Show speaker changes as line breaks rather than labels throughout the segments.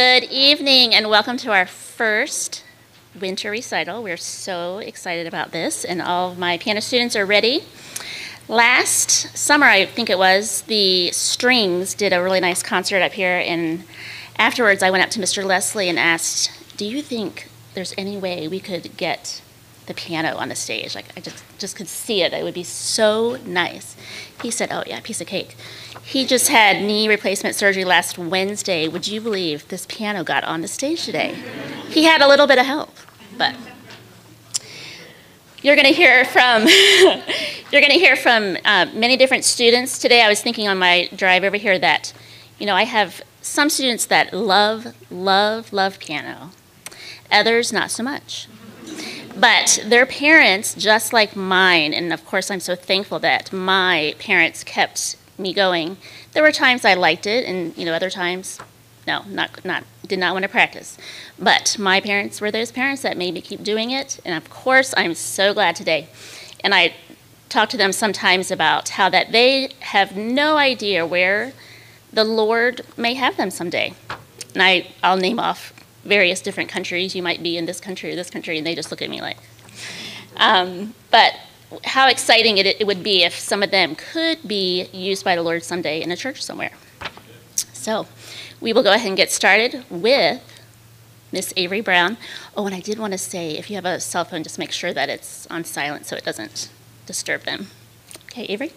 Good evening and welcome to our first winter recital. We're so excited about this, and all of my piano students are ready. Last summer, I think it was, the Strings did a really nice concert up here, and afterwards, I went up to Mr. Leslie and asked, Do you think there's any way we could get the piano on the stage? Like, I just, just could see it. It would be so nice. He said, Oh, yeah, piece of cake. He just had knee replacement surgery last Wednesday. Would you believe this piano got on the stage today? He had a little bit of help, but you're going to hear from you're going to hear from uh, many different students today. I was thinking on my drive over here that you know I have some students that love love love piano, others not so much. But their parents, just like mine, and of course I'm so thankful that my parents kept me going. There were times I liked it, and you know, other times, no, not not did not want to practice. But my parents were those parents that made me keep doing it, and of course, I'm so glad today. And I talk to them sometimes about how that they have no idea where the Lord may have them someday. And I, I'll name off various different countries. You might be in this country or this country, and they just look at me like. Um, but how exciting it, it would be if some of them could be used by the Lord someday in a church somewhere. So we will go ahead and get started with Miss Avery Brown. Oh, and I did want to say if you have a cell phone, just make sure that it's on silent so it doesn't disturb them. Okay, Avery?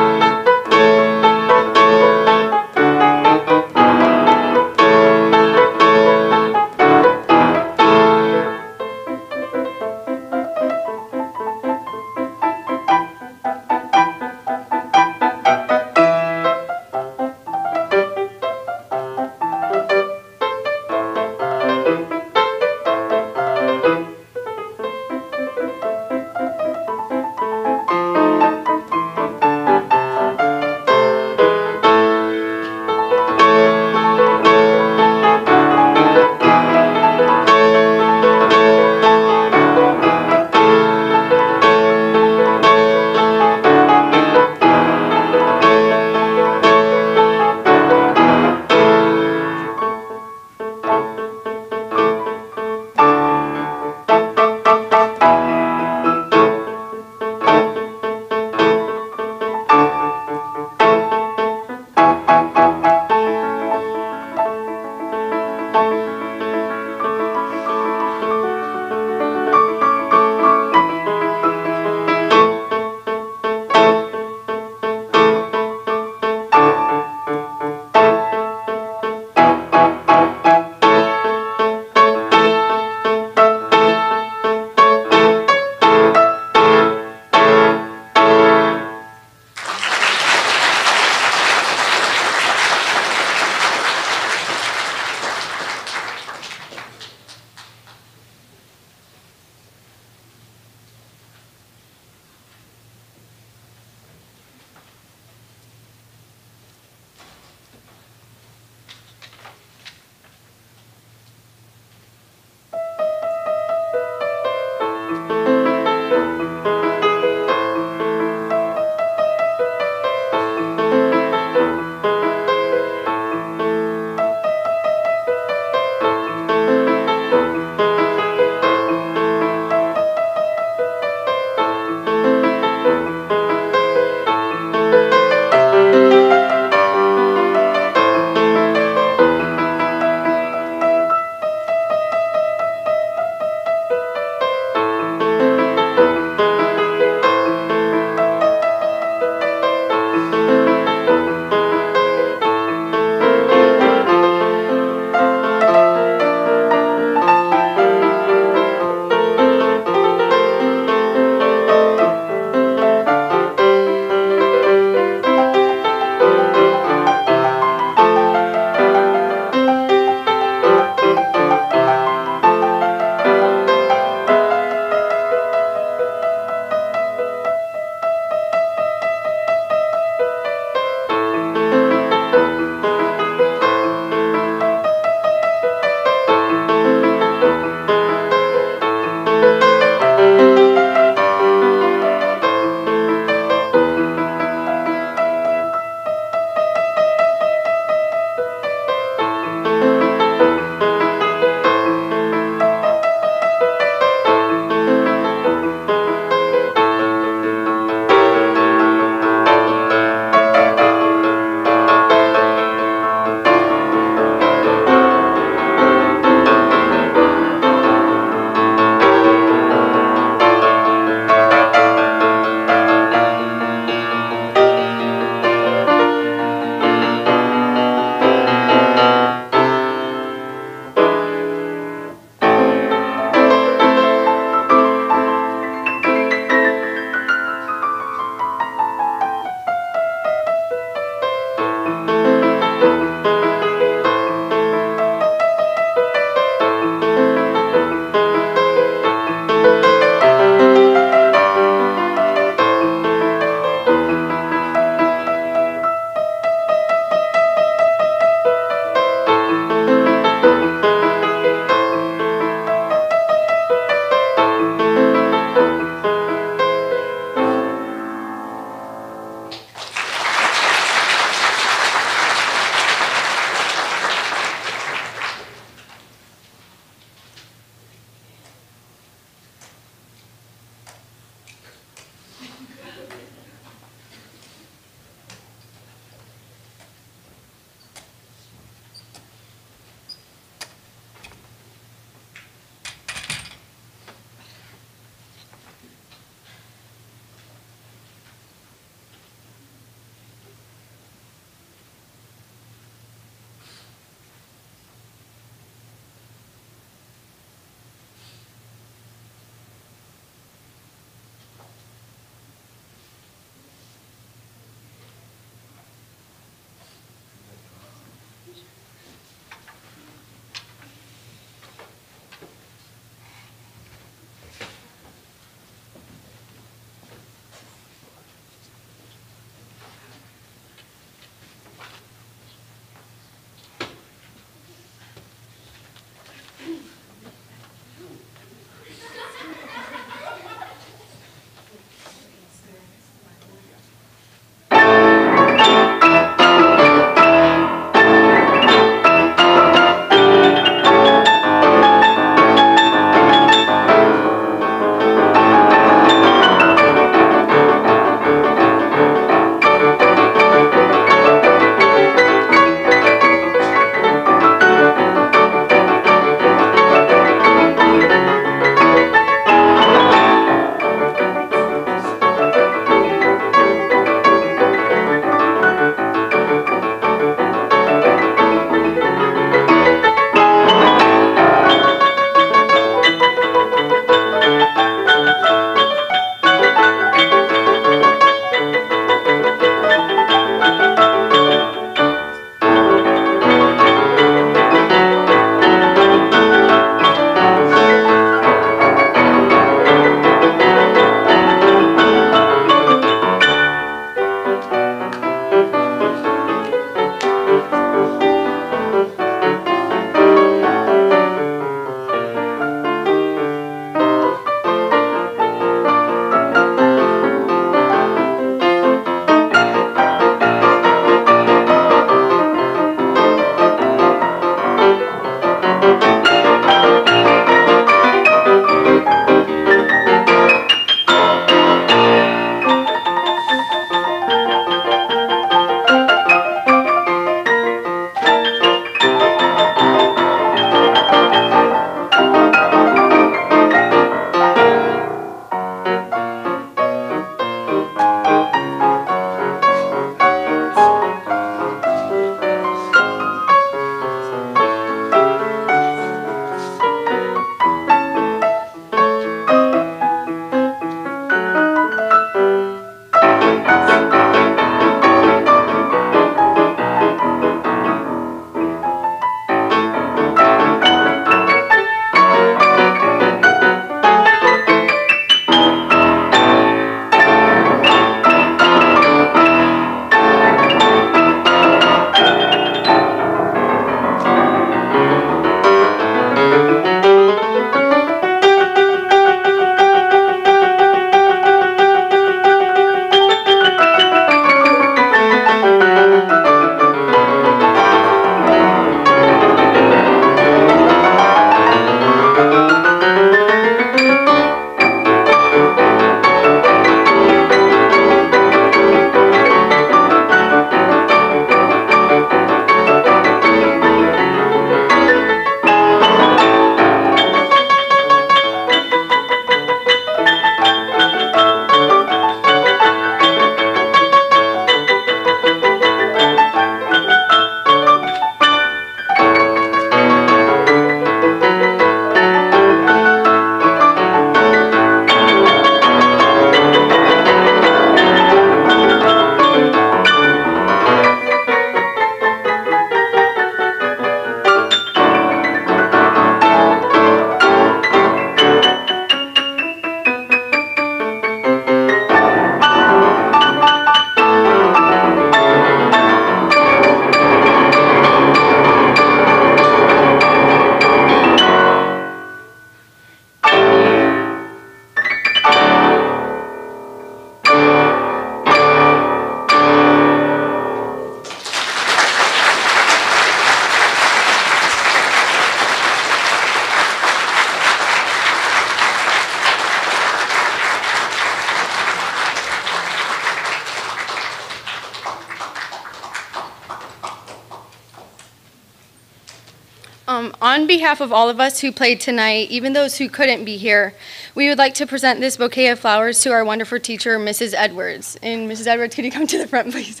Behalf of all of us who played tonight, even those who couldn't be here, we would like to present this bouquet of flowers to our wonderful teacher, Mrs. Edwards. And Mrs. Edwards, could you come to the front, please?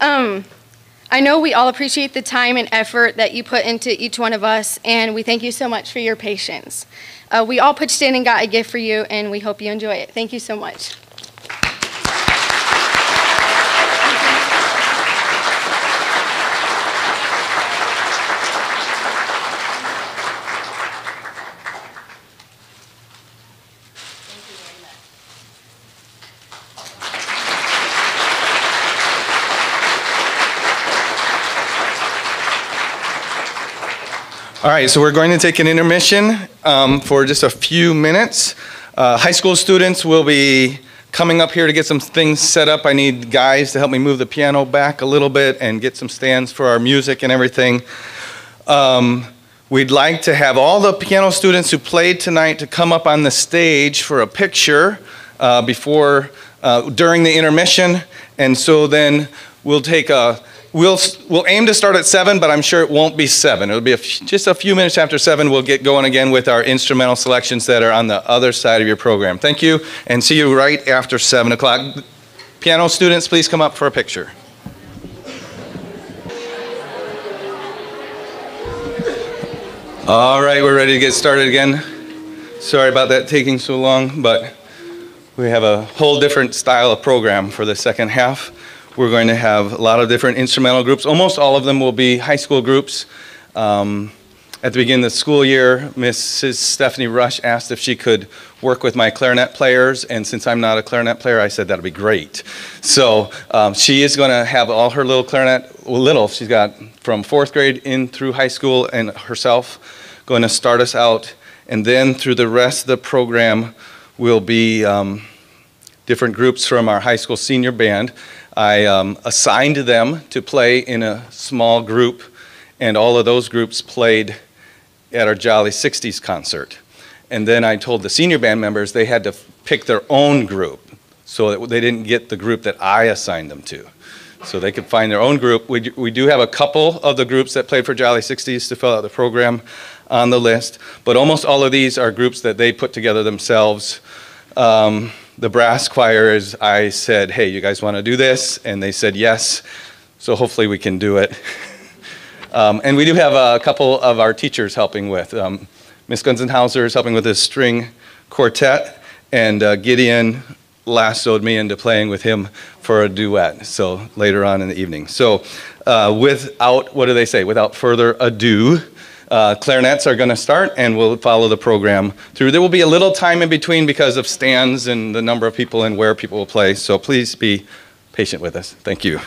Um, I know we all appreciate the time and effort that you put into each one of us, and we thank you so much for your patience. Uh, we all pitched in and got a gift for you, and we hope you enjoy it. Thank you so much.
All right, so we're going to take an intermission um, for just a few minutes. Uh, high school students will be coming up here to get some things set up. I need guys to help me move the piano back a little bit and get some stands for our music and everything. Um, we'd like to have all the piano students who played tonight to come up on the stage for a picture uh, before, uh, during the intermission. And so then we'll take a We'll, we'll aim to start at 7, but I'm sure it won't be 7. It'll be just a few minutes after 7. We'll get going again with our instrumental selections that are on the other side of your program. Thank you, and see you right after 7 o'clock. Piano students, please come up for a picture. All right, we're ready to get started again. Sorry about that taking so long, but we have a whole different style of program for the second half. We're going to have a lot of different instrumental groups. Almost all of them will be high school groups. Um, at the beginning of the school year, Mrs. Stephanie Rush asked if she could work with my clarinet players, and since I'm not a clarinet player, I said that'd be great. So um, she is going to have all her little clarinet, little, she's got from fourth grade in through high school and herself, going to start us out, and then through the rest of the program will be um, different groups from our high school senior band. I um, assigned them to play in a small group, and all of those groups played at our Jolly 60s concert. And then I told the senior band members they had to pick their own group so that they didn't get the group that I assigned them to. So they could find their own group. We, we do have a couple of the groups that played for Jolly 60s to fill out the program on the list, but almost all of these are groups that they put together themselves. Um, the brass choir is I said, hey, you guys want to do this? And they said yes. So hopefully we can do it. um, and we do have a couple of our teachers helping with. Um, Miss Gunzenhauser is helping with this string quartet, and uh, Gideon lassoed me into playing with him for a duet. So later on in the evening. So uh, without, what do they say? Without further ado, uh, clarinets are going to start, and we'll follow the program through. There will be a little time in between because of stands and the number of people and where people will play, so please be patient with us. Thank you.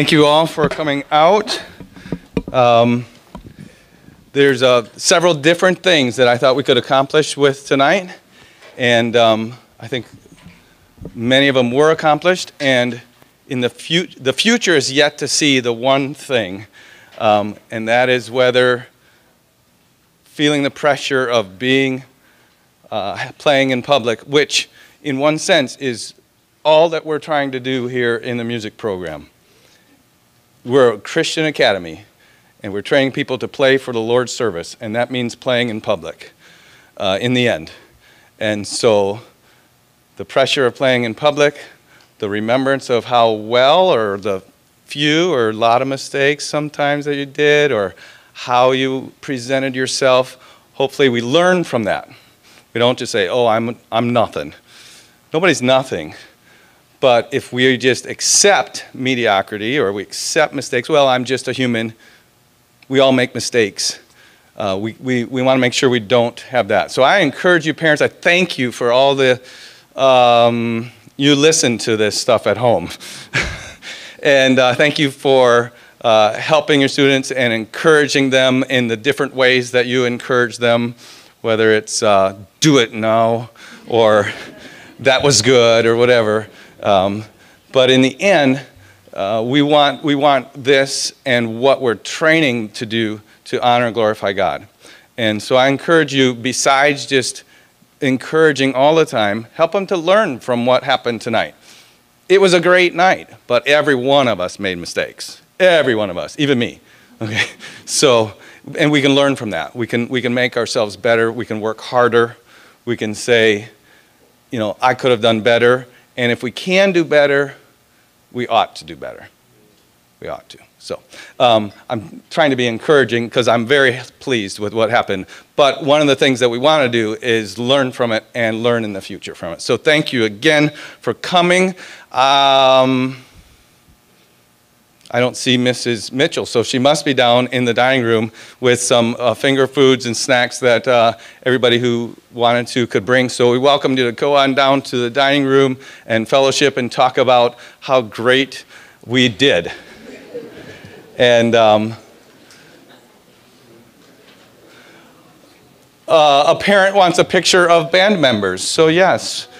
Thank you all for coming out. Um, there's uh, several different things that I thought we could accomplish with tonight, and um, I think many of them were accomplished. And in the, fut- the future is yet to see the one thing, um, and that is whether feeling the pressure of being uh, playing in public, which in one sense is all that we're trying to do here in the music program. We're a Christian academy, and we're training people to play for the Lord's service, and that means playing in public uh, in the end. And so the pressure of playing in public, the remembrance of how well or the few or a lot of mistakes sometimes that you did, or how you presented yourself, hopefully we learn from that. We don't just say, oh, I'm, I'm nothing. Nobody's nothing. But if we just accept mediocrity or we accept mistakes, well, I'm just a human, we all make mistakes. Uh, we we, we want to make sure we don't have that. So I encourage you, parents, I thank you for all the, um, you listen to this stuff at home. and uh, thank you for uh, helping your students and encouraging them in the different ways that you encourage them, whether it's uh, do it now or that was good or whatever. Um, but in the end, uh, we, want, we want this and what we're training to do to honor and glorify God. And so I encourage you, besides just encouraging all the time, help them to learn from what happened tonight. It was a great night, but every one of us made mistakes. Every one of us, even me. Okay, so and we can learn from that. We can we can make ourselves better. We can work harder. We can say, you know, I could have done better. And if we can do better, we ought to do better. We ought to. So um, I'm trying to be encouraging because I'm very pleased with what happened. But one of the things that we want to do is learn from it and learn in the future from it. So thank you again for coming. Um, I don't see Mrs. Mitchell, so she must be down in the dining room with some uh, finger foods and snacks that uh, everybody who wanted to could bring. So we welcome you to go on down to the dining room and fellowship and talk about how great we did. and um, uh, a parent wants a picture of band members. So, yes,